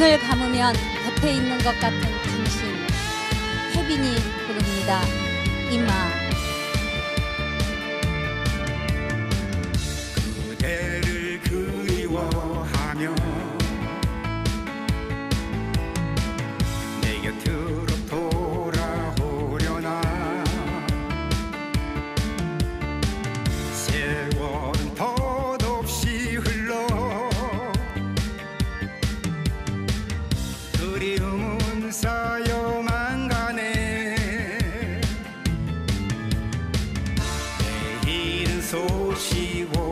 눈을 감으면 곁에 있는 것 같은 당신 혜빈이 부릅니다. 이마. 그리움은 서요만 가네. 내일은 소식오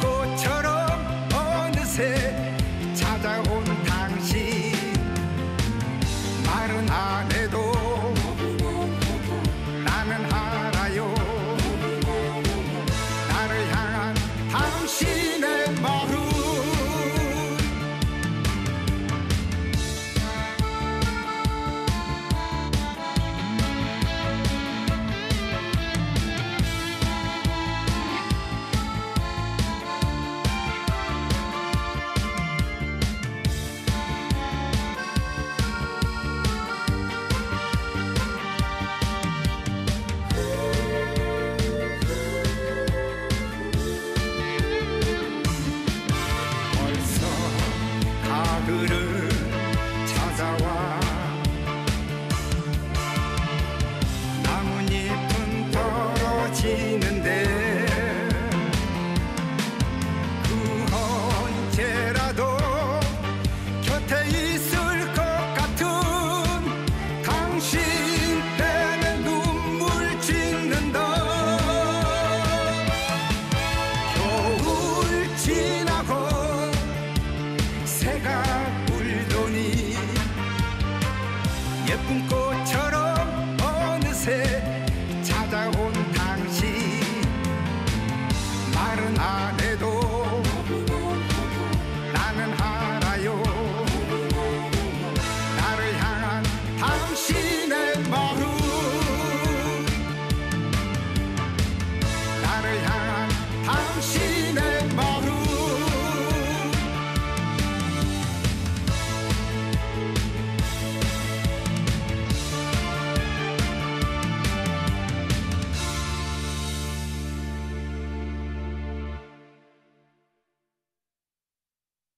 꽃처럼 어느새 찾아온 Who technical.